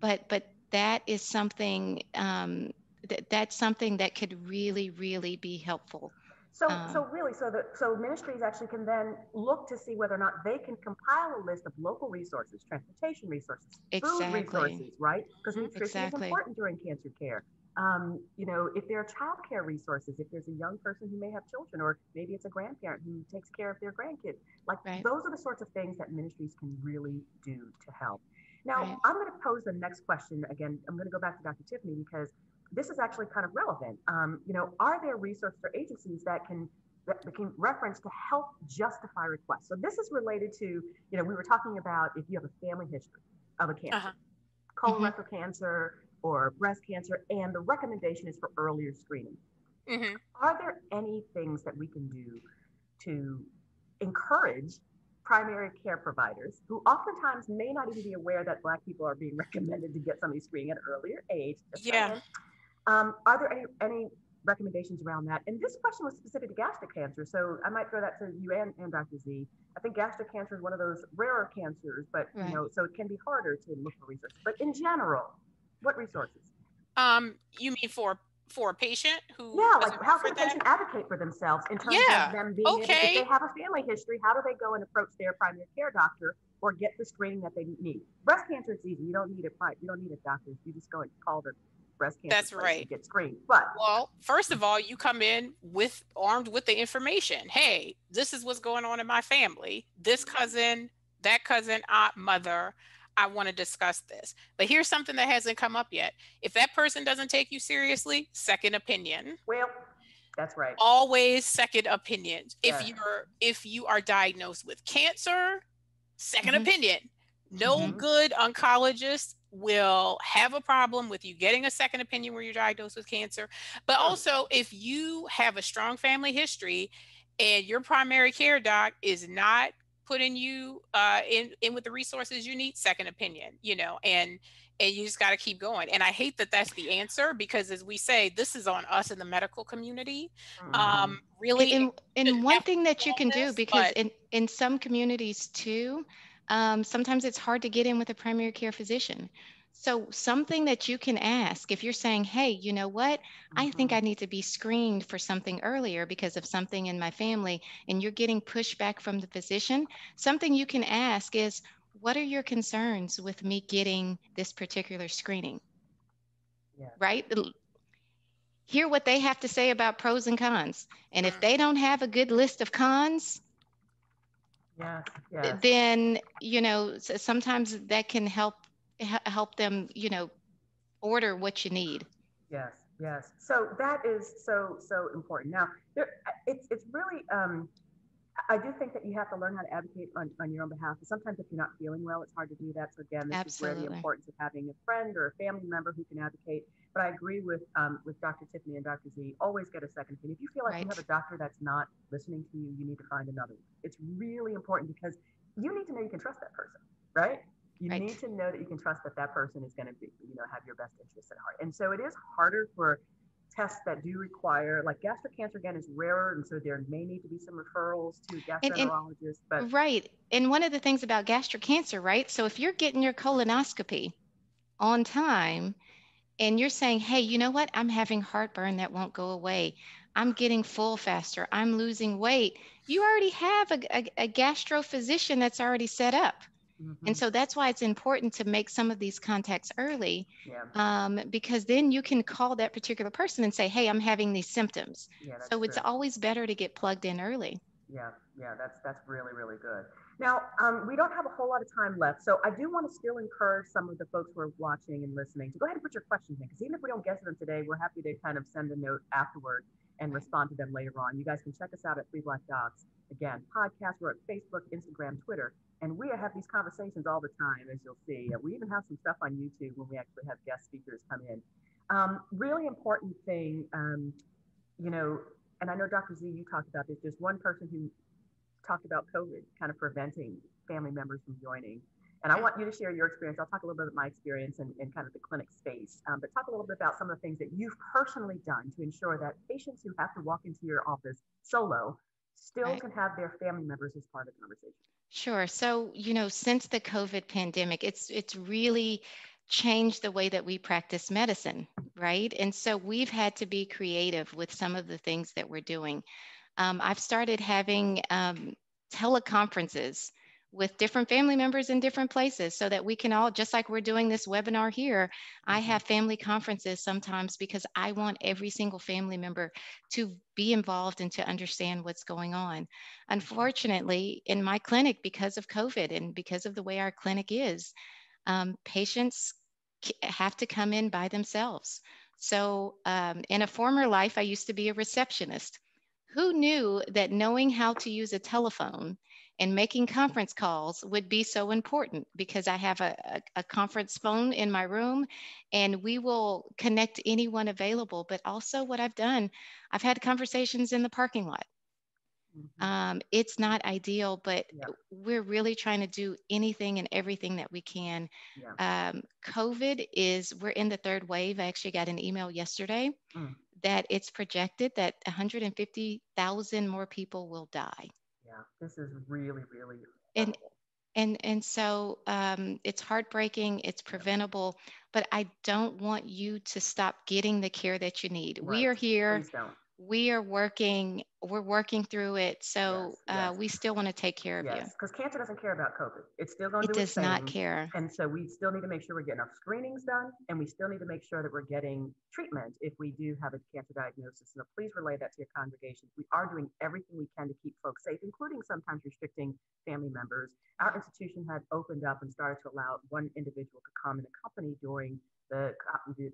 But but that is something um, that that's something that could really really be helpful. So, Um, so really, so the so ministries actually can then look to see whether or not they can compile a list of local resources, transportation resources, food resources, right? Because Mhm. nutrition Exactly. is important during cancer care. Um, you know, if there are childcare resources, if there's a young person who may have children, or maybe it's a grandparent who takes care of their grandkids, like Right. those are the sorts of things that ministries can really do to help. Now, Right. I'm going to pose the next question again. I'm going to go back to Dr. Tiffany because this is actually kind of relevant. Um, you know, are there resources or agencies that can that can reference to help justify requests? So this is related to, you know, we were talking about if you have a family history of a cancer, Uh-huh. colorectal cancer or breast cancer, and the recommendation is for earlier screening. Mhm. Are there any things that we can do to encourage primary care providers who oftentimes may not even be aware that Black people are being recommended to get some of these screening at an earlier age? Yeah. saying. Um, are there any, any recommendations around that? And this question was specific to gastric cancer, so I might throw that to you and, and Dr. Z. I think gastric cancer is one of those rarer cancers, but Right. you know, so it can be harder to look for resources. But in general, what resources? um you mean for for a patient who yeah like how can a patient advocate for themselves in terms yeah. of them being okay. able, if they have a family history how do they go and approach their primary care doctor or get the screening that they need breast cancer is easy you don't need a you don't need a doctor you just go and call the breast cancer that's right get screened but well first of all you come in with armed with the information hey this is what's going on in my family this cousin that cousin aunt mother I want to discuss this. But here's something that hasn't come up yet. If that person doesn't take you seriously, second opinion. Well, that's right. Always second opinions. If you're if you are diagnosed with cancer, 2nd mm-hmm. opinion. No mm-hmm. good oncologist will have a problem with you getting a second opinion where you're diagnosed with cancer. But also, if you have a strong family history and your primary care doc is not putting you uh, in in with the resources you need second opinion you know and and you just got to keep going and i hate that that's the answer because as we say this is on us in the medical community mm-hmm. um really and, and one thing that you can this, do because but, in in some communities too um, sometimes it's hard to get in with a primary care physician so, something that you can ask if you're saying, hey, you know what? I think mm-hmm. I need to be screened for something earlier because of something in my family, and you're getting pushback from the physician, something you can ask is, what are your concerns with me getting this particular screening? Yeah. Right? Hear what they have to say about pros and cons. And if mm. they don't have a good list of cons, yes, yes. then, you know, sometimes that can help help them, you know, order what you need. Yes, yes. So that is so so important. Now, there, it's it's really. Um, I do think that you have to learn how to advocate on, on your own behalf. Sometimes, if you're not feeling well, it's hard to do that. So again, this Absolutely. is where the importance of having a friend or a family member who can advocate. But I agree with um, with Dr. Tiffany and Dr. Z. Always get a second opinion. If you feel like right. you have a doctor that's not listening to you, you need to find another one. It's really important because you need to know you can trust that person, right? you right. need to know that you can trust that that person is going to be you know have your best interests at heart and so it is harder for tests that do require like gastric cancer again is rarer and so there may need to be some referrals to gastroenterologists but right and one of the things about gastric cancer right so if you're getting your colonoscopy on time and you're saying hey you know what i'm having heartburn that won't go away i'm getting full faster i'm losing weight you already have a, a, a gastro physician that's already set up Mm-hmm. And so that's why it's important to make some of these contacts early, yeah. um, because then you can call that particular person and say, "Hey, I'm having these symptoms." Yeah, so true. it's always better to get plugged in early. Yeah, yeah, that's that's really really good. Now um, we don't have a whole lot of time left, so I do want to still encourage some of the folks who are watching and listening to go ahead and put your questions in, because even if we don't get to them today, we're happy to kind of send a note afterward and respond to them later on. You guys can check us out at Three Black Docs. Again, podcast. We're at Facebook, Instagram, Twitter. And we have these conversations all the time, as you'll see. We even have some stuff on YouTube when we actually have guest speakers come in. Um, really important thing, um, you know, and I know Dr. Z, you talked about this. There's one person who talked about COVID kind of preventing family members from joining. And I want you to share your experience. I'll talk a little bit about my experience in, in kind of the clinic space, um, but talk a little bit about some of the things that you've personally done to ensure that patients who have to walk into your office solo still right. can have their family members as part of the conversation. Sure. So, you know, since the COVID pandemic, it's it's really changed the way that we practice medicine, right? And so we've had to be creative with some of the things that we're doing. Um, I've started having um, teleconferences with different family members in different places so that we can all just like we're doing this webinar here i mm-hmm. have family conferences sometimes because i want every single family member to be involved and to understand what's going on. Unfortunately in my clinic because of covid and because of the way our clinic is um, patients have to come in by themselves. So um, in a former life i used to be a receptionist who knew that knowing how to use a telephone and making conference calls would be so important because I have a, a, a, conference phone in my room and we will connect anyone available. But also, what I've done, I've had conversations in the parking lot. Mm-hmm. Um, it's not ideal, but yeah. we're really trying to do anything and everything that we can. Yeah. Um, COVID is, we're in the third wave. I actually got an email yesterday mm. That it's projected that 150,000 more people will die yeah, this is really, really. And And and so um, it's heartbreaking. It's preventable, but I don't want you to stop getting the care that you need. Right. We are here. Please don't. We are working. We're working through it. So Yes, uh, we still want to take care of Yes, because cancer doesn't care about COVID. It's still going to It do does not thing. care. And so we still need to make sure we're getting our screenings done and we still need to make sure that we're getting treatment if we do have a cancer diagnosis. So please relay that to your congregation. We are doing everything we can to keep folks safe, including sometimes restricting family members. Our institution had opened up and started to allow one individual to come and accompany during the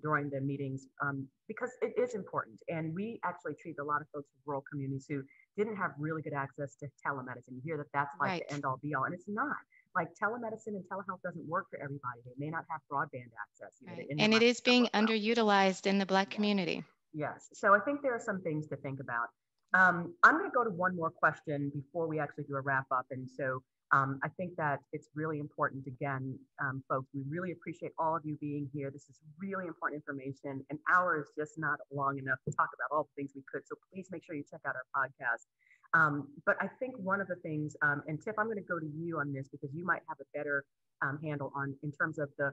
during the meetings um, because it is important. And we actually treat a lot of folks in rural communities who didn't have really good access to telemedicine. You hear that that's like Right. the end all be all, and it's not. Like telemedicine and telehealth doesn't work for everybody. They may not have broadband access. you know, Right. And it is being well. underutilized in the Black Yeah. community. Yes. So I think there are some things to think about. Um, I'm going to go to one more question before we actually do a wrap up. And so um, I think that it's really important, again, um, folks, we really appreciate all of you being here. This is really important information. An hour is just not long enough to talk about all the things we could. So please make sure you check out our podcast. Um, but I think one of the things, um, and Tiff, I'm going to go to you on this because you might have a better um, handle on in terms of the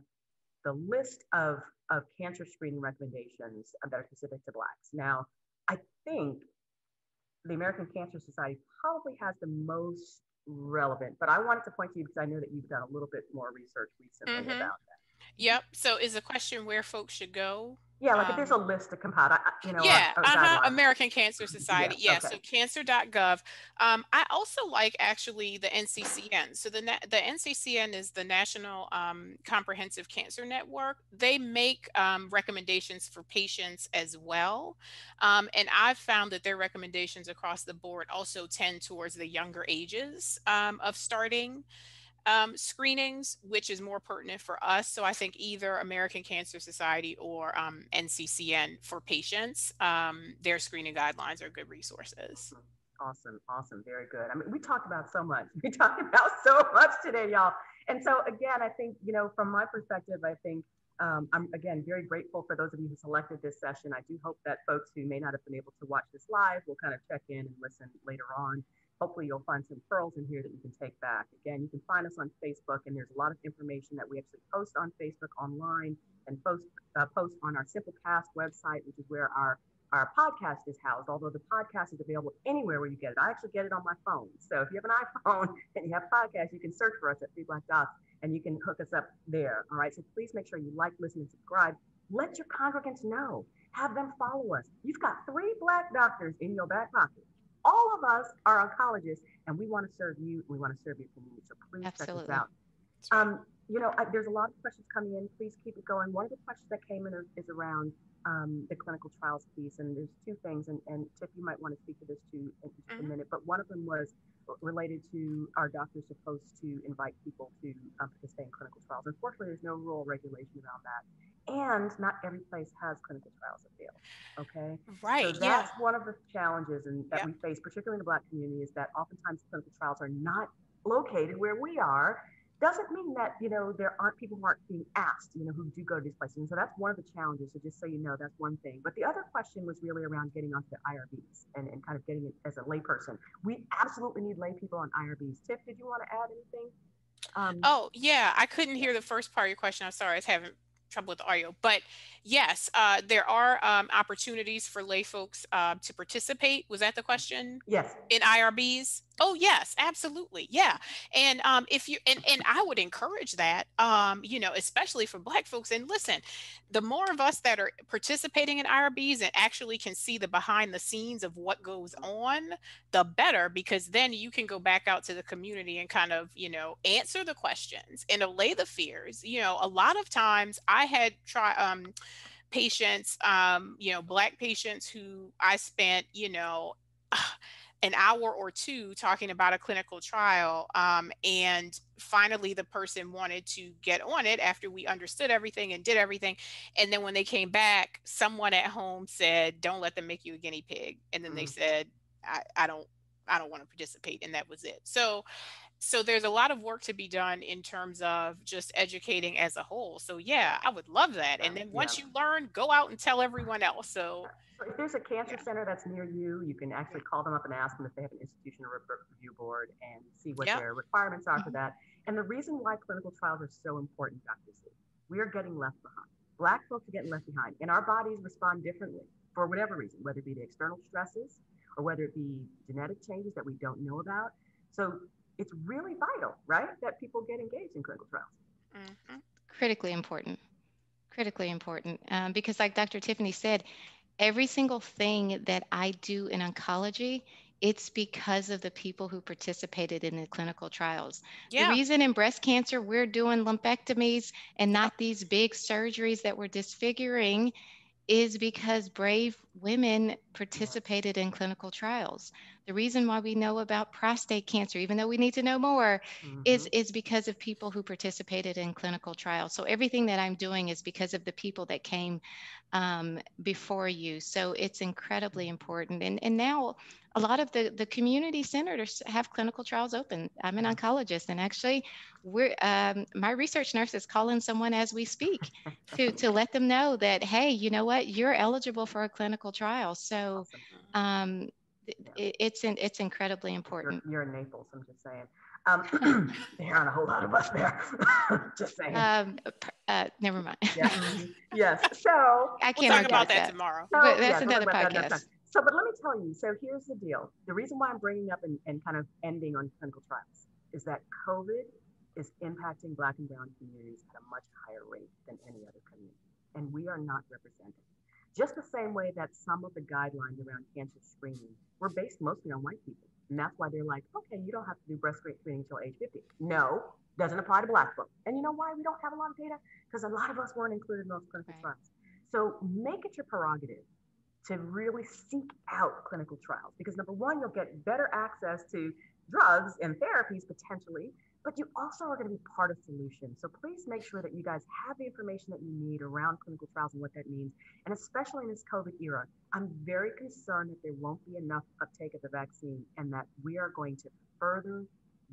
the list of, of cancer screening recommendations that are specific to Blacks. Now, I think the American Cancer Society probably has the most relevant, but I wanted to point to you because I know that you've done a little bit more research recently Mhm. about that. Yep. So is the question where folks should go? Yeah, like if Um, there's a list to compile, I- I- you know, yeah, uh-huh. American Cancer Society. Yeah, Yeah, okay. so cancer.gov. Um, I also like actually the NCCN. So the the NCCN is the National um, Comprehensive Cancer Network. They make um, recommendations for patients as well, um, and I've found that their recommendations across the board also tend towards the younger ages um, of starting um, screenings, which is more pertinent for us. So I think either American Cancer Society or um, NCCN for patients, um, their screening guidelines are good resources. Awesome, awesome, very good. I mean, we talked about so much. We talked about so much today, y'all. And so again, I think you know, from my perspective, I think um, I'm again very grateful for those of you who selected this session. I do hope that folks who may not have been able to watch this live will kind of check in and listen later on. Hopefully, you'll find some pearls in here that you can take back. Again, you can find us on Facebook, and there's a lot of information that we actually post on Facebook online and post uh, post on our Simple Cast website, which is where our our podcast is housed, although the podcast is available anywhere where you get it. I actually get it on my phone. So if you have an iPhone and you have podcasts, you can search for us at Three Black Docs and you can hook us up there. All right. So please make sure you like, listen, and subscribe. Let your congregants know. Have them follow us. You've got three black doctors in your back pocket. All of us are oncologists and we want to serve you. We want to serve your community. So please check Absolutely. us out. That's right. Um, you know, I, there's a lot of questions coming in. Please keep it going. One of the questions that came in is, is around um, the clinical trials piece, and there's two things. And, and Tiff, you might want to speak to this too in just a Mhm. minute. But one of them was related to our doctors supposed to invite people to um, participate in clinical trials. Unfortunately, there's no rule or regulation around that, and not every place has clinical trials available. Okay. right. So yeah. that's one of the challenges and that Yep. we face, particularly in the Black community, is that oftentimes clinical trials are not located where we are. Doesn't mean that you know there aren't people who aren't being asked, you know, who do go to these places. And so that's one of the challenges. So just so you know, that's one thing. But the other question was really around getting onto the IRBs and, and kind of getting it as a layperson. We absolutely need lay people on IRBs. Tiff, did you want to add anything? Um, Oh, yeah. I couldn't hear the first part of your question. I'm sorry. I was having trouble with audio. But yes, uh, there are um, opportunities for lay folks uh, to participate. Was that the question? yes. in IRBs? Oh yes, absolutely. Yeah. And um if you and, and I would encourage that um you know especially for black folks and listen, the more of us that are participating in IRBs and actually can see the behind the scenes of what goes on, the better because then you can go back out to the community and kind of, you know, answer the questions and allay the fears. You know, a lot of times I had try um patients um you know black patients who I spent, you know, an hour or two talking about a clinical trial um, and finally the person wanted to get on it after we understood everything and did everything and then when they came back someone at home said don't let them make you a guinea pig and then they Mm. said I, I don't i don't want to participate and that was it so so there's a lot of work to be done in terms of just educating as a whole. So yeah, I would love that. And then once yeah. you learn, go out and tell everyone else. So if there's a cancer yeah. center that's near you, you can actually call them up and ask them if they have an institutional review board and see what yep. their requirements are mm-hmm. for that. And the reason why clinical trials are so important, Dr. C, we are getting left behind. Black folks are getting left behind, and our bodies respond differently for whatever reason, whether it be the external stresses or whether it be genetic changes that we don't know about. So it's really vital, right, that people get engaged in clinical trials. Mm-hmm. Critically important. Critically important. Um, because, like Dr. Tiffany said, every single thing that I do in oncology, it's because of the people who participated in the clinical trials. Yeah. The reason in breast cancer we're doing lumpectomies and not these big surgeries that we're disfiguring is because brave women participated in clinical trials. The reason why we know about prostate cancer, even though we need to know more, mm-hmm. is, is because of people who participated in clinical trials. So everything that I'm doing is because of the people that came um, before you. So it's incredibly important. And, and now a lot of the, the community centers have clinical trials open. I'm an mm-hmm. oncologist, and actually, we're um, my research nurse is calling someone as we speak to to let them know that hey, you know what, you're eligible for a clinical trial. So um, it, it's in, it's incredibly important. You're, you're, in Naples. I'm just saying. Um, there aren't a whole lot of us there. just saying. Um, uh, never mind. yeah. Yes. So I can't we'll talk about that, that, tomorrow. Oh, but that's yeah, another podcast. That so, but let me tell you. So here's the deal. The reason why I'm bringing up and, and kind of ending on clinical trials is that COVID is impacting Black and Brown communities at a much higher rate than any other community, and we are not represented. Just the same way that some of the guidelines around cancer screening were based mostly on white people. And that's why they're like, okay, you don't have to do breast screening until age 50. No, doesn't apply to black folks. And you know why we don't have a lot of data? Because a lot of us weren't included in those clinical right. trials. So make it your prerogative to really seek out clinical trials because number one, you'll get better access to drugs and therapies potentially but you also are going to be part of solution. So please make sure that you guys have the information that you need around clinical trials and what that means. And especially in this COVID era, I'm very concerned that there won't be enough uptake of the vaccine and that we are going to further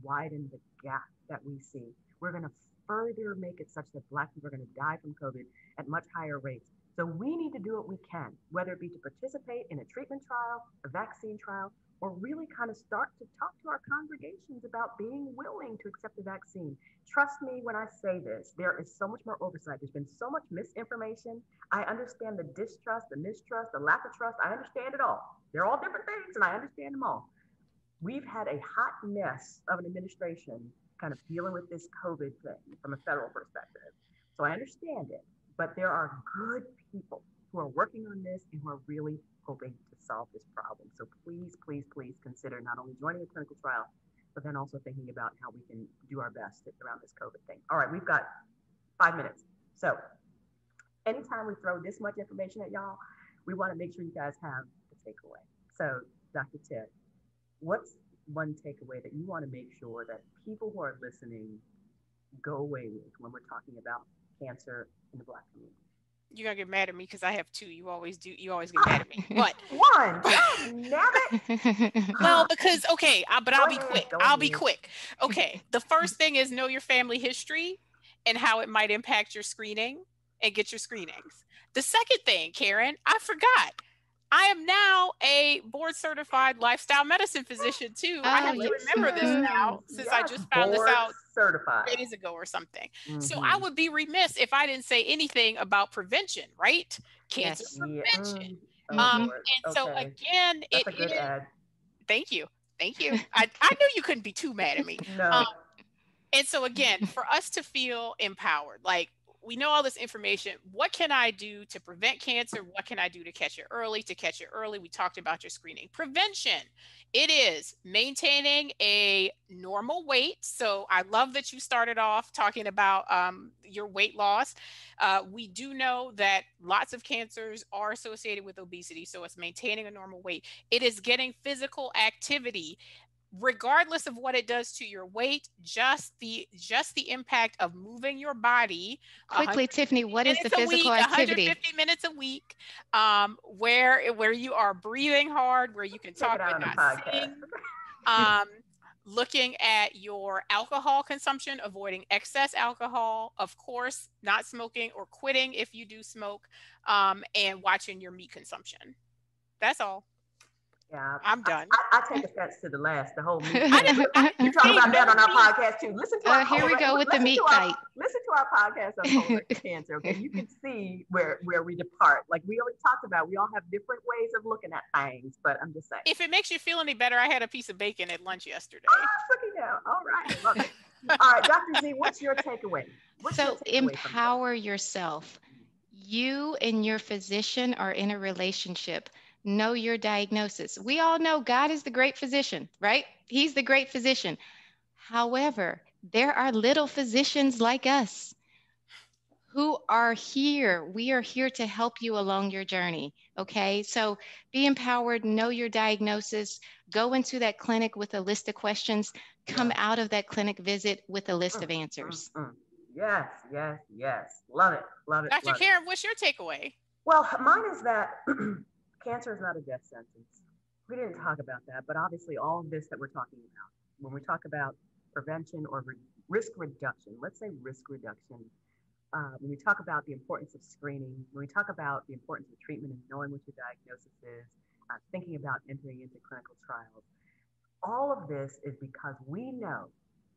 widen the gap that we see. We're going to further make it such that Black people are going to die from COVID at much higher rates. So we need to do what we can, whether it be to participate in a treatment trial, a vaccine trial, or really kind of start to talk to our congregations about being willing to accept the vaccine. Trust me when I say this, there is so much more oversight. There's been so much misinformation. I understand the distrust, the mistrust, the lack of trust. I understand it all. They're all different things, and I understand them all. We've had a hot mess of an administration kind of dealing with this COVID thing from a federal perspective. So I understand it, but there are good people who are working on this and who are really hoping to solve this problem. So please, please, please consider not only joining a clinical trial, but then also thinking about how we can do our best around this COVID thing. All right, we've got five minutes. So anytime we throw this much information at y'all, we want to make sure you guys have the takeaway. So Dr. Ted, what's one takeaway that you want to make sure that people who are listening go away with when we're talking about cancer in the Black community? You're gonna get mad at me because I have two. You always do. You always get mad at me. But one, well, because okay, I, but I'll be quick. I'll be quick. Okay, the first thing is know your family history and how it might impact your screening and get your screenings. The second thing, Karen, I forgot. I am now a board certified lifestyle medicine physician too. Oh, I have to remember this now since yes, I just found this out certified days ago or something. Mm-hmm. So I would be remiss if I didn't say anything about prevention, right? Cancer yes. prevention. Yeah. Mm. um, and okay. so again, That's it is. Ad. Thank you, thank you. I, I knew you couldn't be too mad at me. no. Um, and so again, for us to feel empowered, like we know all this information. What can I do to prevent cancer? What can I do to catch it early? To catch it early, we talked about your screening. Prevention, it is maintaining a normal weight. So I love that you started off talking about um, your weight loss. Uh, we do know that lots of cancers are associated with obesity. So it's maintaining a normal weight. It is getting physical activity regardless of what it does to your weight just the just the impact of moving your body quickly tiffany what is the physical week, activity 150 minutes a week um, where where you are breathing hard where you can talk and not sing um, looking at your alcohol consumption, avoiding excess alcohol, of course, not smoking or quitting if you do smoke, um, and watching your meat consumption. That's all. Yeah, I'm done. I, I, take offense to the last, the whole meat. you talk about that on our podcast too. Listen to uh, our here we go with the meat fight. listen to our podcast on colorectal cancer. Okay, you can see where where we depart. Like we already talked about, we all have different ways of looking at things. But I'm just saying. If it makes you feel any better, I had a piece of bacon at lunch yesterday. Oh, looking down. All right, love it. all right, Dr. Z, what's your takeaway? What's so your takeaway empower yourself. You and your physician are in a relationship know your diagnosis. We all know God is the great physician, right? He's the great physician. However, there are little physicians like us who are here. We are here to help you along your journey. Okay. So be empowered, know your diagnosis, go into that clinic with a list of questions, come out of that clinic visit with a list of mm, mm, answers. Mm. Yes, yes, yes. Love it. Love it. Dr. Love Karen, it. what's your takeaway? Well, mine is that cancer is not a death sentence. We didn't talk about that, but obviously all of this that we're talking about, when we talk about prevention or re- risk reduction, let's say risk reduction, uh, when we talk about the importance of screening, when we talk about the importance of treatment and knowing what your diagnosis is, uh, thinking about entering into clinical trials, all of this is because we know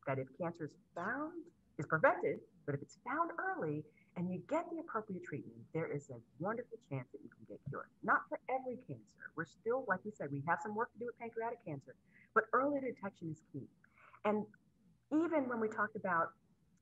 that if cancer is found, is prevented, but if it's found early, and you get the appropriate treatment, there is a wonderful chance that you can get cured. Not for every cancer. We're still, like you said, we have some work to do with pancreatic cancer, but early detection is key. And even when we talked about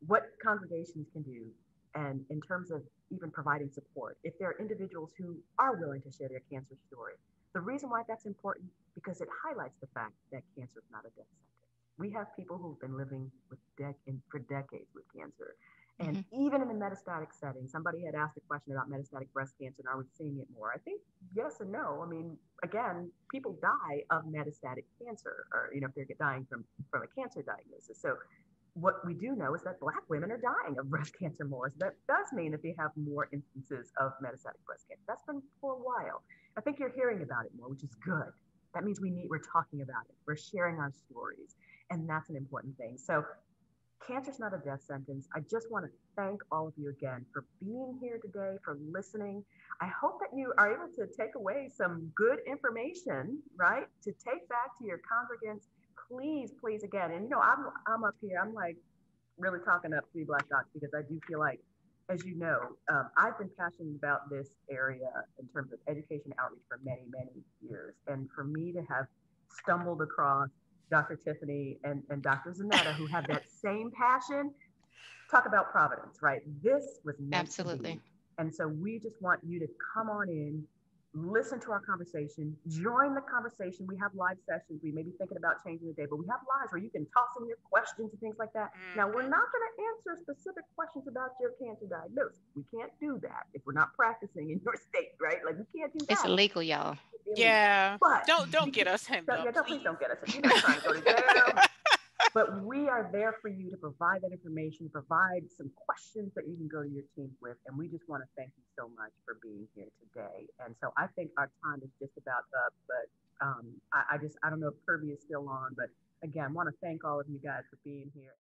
what congregations can do, and in terms of even providing support, if there are individuals who are willing to share their cancer story, the reason why that's important because it highlights the fact that cancer is not a death sentence. We have people who've been living with dec- for decades with cancer and mm-hmm. even in the metastatic setting, somebody had asked a question about metastatic breast cancer and are we seeing it more? I think yes and no. I mean, again, people die of metastatic cancer or, you know, if they're dying from, from a cancer diagnosis. So what we do know is that Black women are dying of breast cancer more. So that does mean that they have more instances of metastatic breast cancer. That's been for a while. I think you're hearing about it more, which is good. That means we need, we're talking about it. We're sharing our stories. And that's an important thing. So Cancer is not a death sentence. I just want to thank all of you again for being here today, for listening. I hope that you are able to take away some good information, right? To take back to your congregants. Please, please, again. And you know, I'm I'm up here. I'm like really talking up three black docs because I do feel like, as you know, um, I've been passionate about this area in terms of education outreach for many, many years. And for me to have stumbled across Dr. Tiffany and, and Dr. Zanetta, who have that same passion. Talk about providence, right? This was absolutely. And so we just want you to come on in, listen to our conversation, join the conversation. We have live sessions. We may be thinking about changing the day, but we have lives where you can toss in your questions and things like that. Mm-hmm. Now, we're mm-hmm. not going to answer specific questions about your cancer diagnosis. We can't do that if we're not practicing in your state, right? Like we can't do that. It's illegal, y'all. Yeah. But don't don't get us hemmed don't, up. Yeah, don't, please don't get us. You're not trying to go to jail. but we are there for you to provide that information, provide some questions that you can go to your team with. And we just want to thank you so much for being here today. And so I think our time is just about up, but um, I, I just, I don't know if Kirby is still on, but again, want to thank all of you guys for being here.